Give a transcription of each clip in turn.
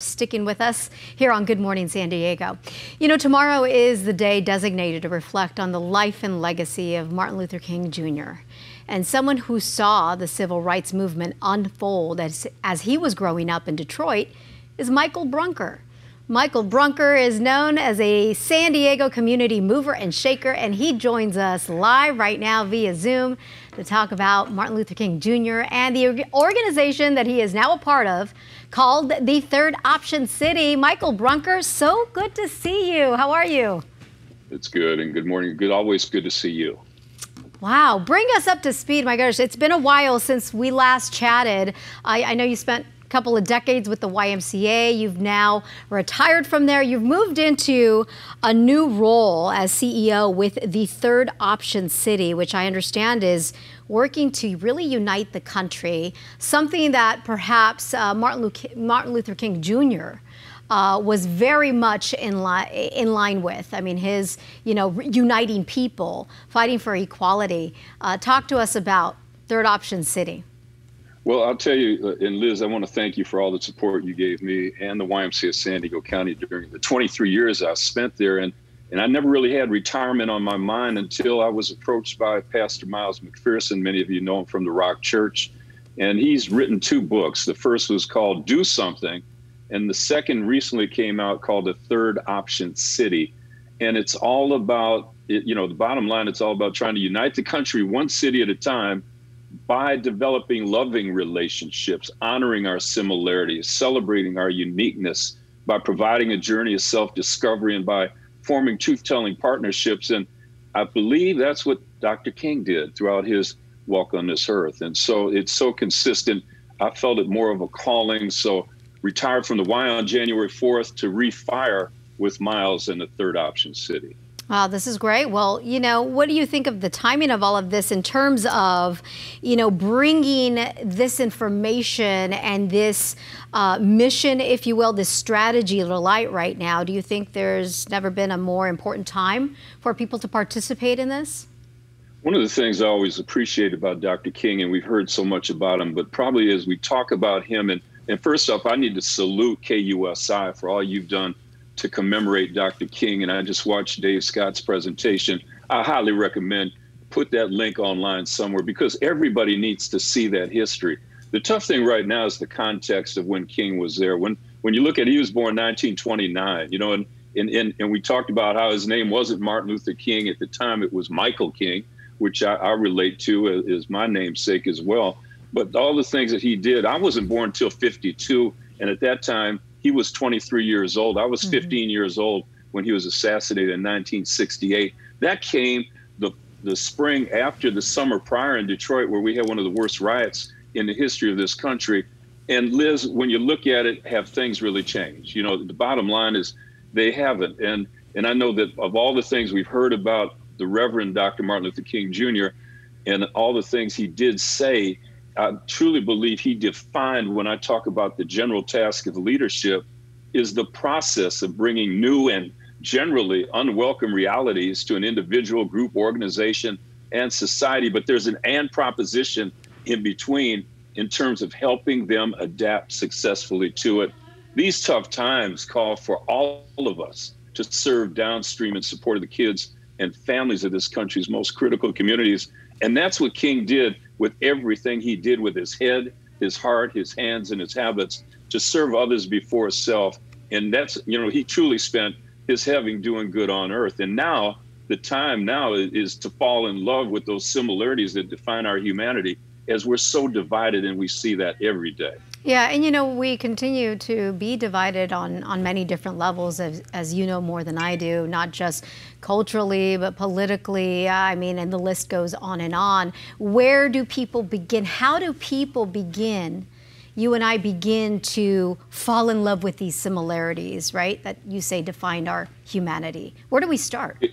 sticking with us here on Good Morning San Diego. You know, tomorrow is the day designated to reflect on the life and legacy of Martin Luther King Jr. And someone who saw the civil rights movement unfold as, as he was growing up in Detroit is Michael Brunker. Michael Brunker is known as a San Diego community mover and shaker, and he joins us live right now via Zoom to talk about Martin Luther King Jr. and the organization that he is now a part of called the Third Option City. Michael Brunker, so good to see you. How are you? It's good, and good morning. Good, always good to see you. Wow, bring us up to speed. My gosh, it's been a while since we last chatted. I, I know you spent couple of decades with the YMCA. You've now retired from there. You've moved into a new role as CEO with the Third Option City, which I understand is working to really unite the country, something that perhaps uh, Martin, Luther, Martin, Luther King Jr. Uh, was very much in, li- in line with. I mean, his, you know, uniting people, fighting for equality. Uh, talk to us about Third Option City. Well, I'll tell you, uh, and Liz, I want to thank you for all the support you gave me and the YMCA of San Diego County during the 23 years I spent there. And, and I never really had retirement on my mind until I was approached by Pastor Miles McPherson. Many of you know him from the Rock Church. And he's written two books. The first was called Do Something, and the second recently came out called The Third Option City. And it's all about, you know, the bottom line, it's all about trying to unite the country one city at a time by developing loving relationships, honoring our similarities, celebrating our uniqueness, by providing a journey of self discovery, and by forming truth telling partnerships. And I believe that's what Dr. King did throughout his walk on this earth. And so it's so consistent. I felt it more of a calling. So retired from the Y on January 4th to refire with Miles in the third option city. Wow, this is great. Well, you know, what do you think of the timing of all of this in terms of, you know, bringing this information and this uh, mission, if you will, this strategy to light right now? Do you think there's never been a more important time for people to participate in this? One of the things I always appreciate about Dr. King, and we've heard so much about him, but probably as we talk about him, and, and first off, I need to salute KUSI for all you've done to commemorate Dr. King. And I just watched Dave Scott's presentation. I highly recommend put that link online somewhere because everybody needs to see that history. The tough thing right now is the context of when King was there. When when you look at he was born 1929, you know, and and, and, and we talked about how his name wasn't Martin Luther King at the time, it was Michael King, which I, I relate to uh, as my namesake as well. But all the things that he did, I wasn't born until 52. And at that time, he was 23 years old. I was mm-hmm. 15 years old when he was assassinated in 1968. That came the the spring after the summer prior in Detroit, where we had one of the worst riots in the history of this country. And Liz, when you look at it, have things really changed? You know, the bottom line is they haven't. And and I know that of all the things we've heard about the Reverend Dr. Martin Luther King Jr. and all the things he did say, I truly believe he defined when I talk about the general task of leadership is the process of bringing new and generally unwelcome realities to an individual, group, organization, and society. But there's an and proposition in between in terms of helping them adapt successfully to it. These tough times call for all of us to serve downstream in support of the kids and families of this country's most critical communities. And that's what King did with everything he did with his head, his heart, his hands, and his habits to serve others before self. And that's, you know, he truly spent his having doing good on earth. And now, the time now is to fall in love with those similarities that define our humanity as we're so divided and we see that every day. Yeah, and you know, we continue to be divided on, on many different levels, as, as you know more than I do, not just culturally, but politically. I mean, and the list goes on and on. Where do people begin? How do people begin? You and I begin to fall in love with these similarities, right? That you say define our humanity. Where do we start? It,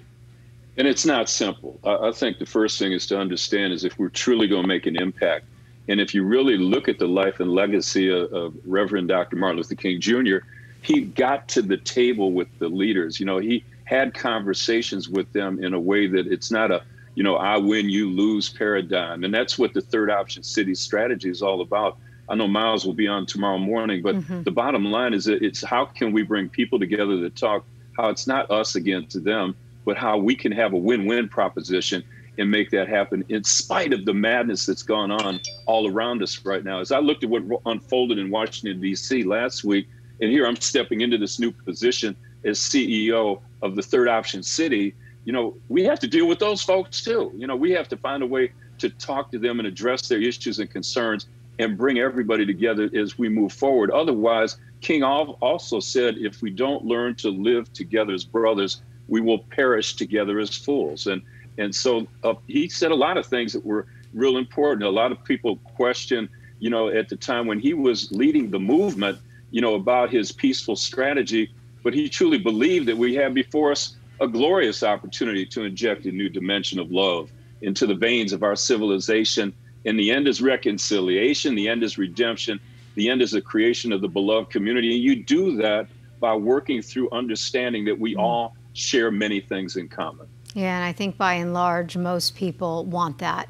and it's not simple. I, I think the first thing is to understand is if we're truly going to make an impact and if you really look at the life and legacy of, of, Reverend Dr. Martin Luther King Jr., he got to the table with the leaders. You know, he had conversations with them in a way that it's not a, you know, I win, you lose paradigm. And that's what the third option city strategy is all about. I know Miles will be on tomorrow morning, but mm-hmm. the bottom line is that it's how can we bring people together to talk how it's not us against them, but how we can have a win-win proposition and make that happen in spite of the madness that's gone on all around us right now. As I looked at what unfolded in Washington D.C. last week, and here I'm stepping into this new position as CEO of the Third Option City, you know, we have to deal with those folks too. You know, we have to find a way to talk to them and address their issues and concerns and bring everybody together as we move forward. Otherwise, King also said, if we don't learn to live together as brothers, we will perish together as fools. And and so uh, he said a lot of things that were real important. A lot of people question, you know, at the time when he was leading the movement, you know, about his peaceful strategy, but he truly believed that we have before us a glorious opportunity to inject a new dimension of love into the veins of our civilization and the end is reconciliation, the end is redemption, the end is the creation of the beloved community. And you do that by working through understanding that we mm-hmm. all share many things in common. Yeah, and I think by and large, most people want that.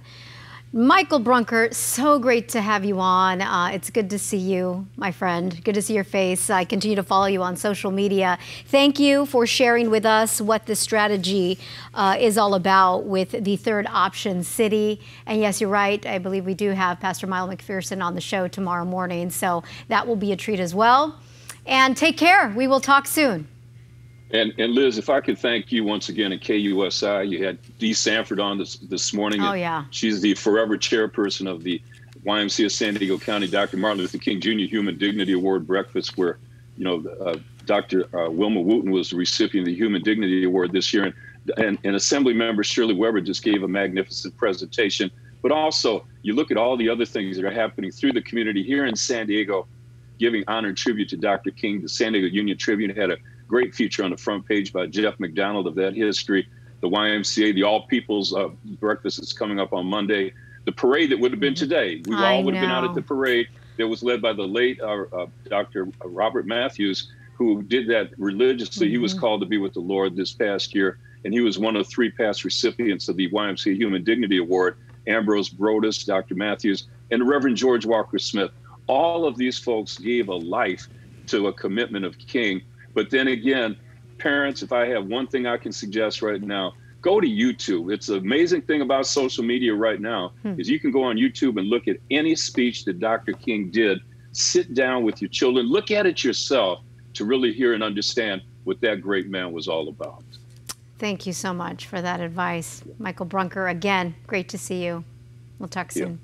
Michael Brunker, so great to have you on. Uh, it's good to see you, my friend. Good to see your face. I continue to follow you on social media. Thank you for sharing with us what this strategy uh, is all about with the third option city. And yes, you're right. I believe we do have Pastor Miles McPherson on the show tomorrow morning. So that will be a treat as well. And take care. We will talk soon. And, and Liz, if I could thank you once again at KUSI, you had Dee Sanford on this this morning. Oh yeah. She's the forever chairperson of the YMCA San Diego County Dr. Martin Luther King Jr. Human Dignity Award breakfast, where you know uh, Dr. Uh, Wilma Wooten was the recipient of the Human Dignity Award this year, and, and and Assembly Member Shirley Weber just gave a magnificent presentation. But also, you look at all the other things that are happening through the community here in San Diego, giving honor and tribute to Dr. King. The San Diego Union Tribune had a great feature on the front page by Jeff McDonald of that history. The YMCA, the All People's uh, Breakfast is coming up on Monday. The parade that would have been mm-hmm. today, we all would have been out at the parade that was led by the late uh, uh, Dr. Robert Matthews, who did that religiously. Mm-hmm. He was mm-hmm. called to be with the Lord this past year, and he was one of three past recipients of the YMCA Human Dignity Award Ambrose Brodus, Dr. Matthews, and the Reverend George Walker Smith. All of these folks gave a life to a commitment of King but then again, parents, if I have one thing I can suggest right now, go to YouTube. It's the amazing thing about social media right now hmm. is you can go on YouTube and look at any speech that Dr. King did. Sit down with your children, look at it yourself to really hear and understand what that great man was all about. Thank you so much for that advice. Michael Brunker, again, great to see you. We'll talk soon.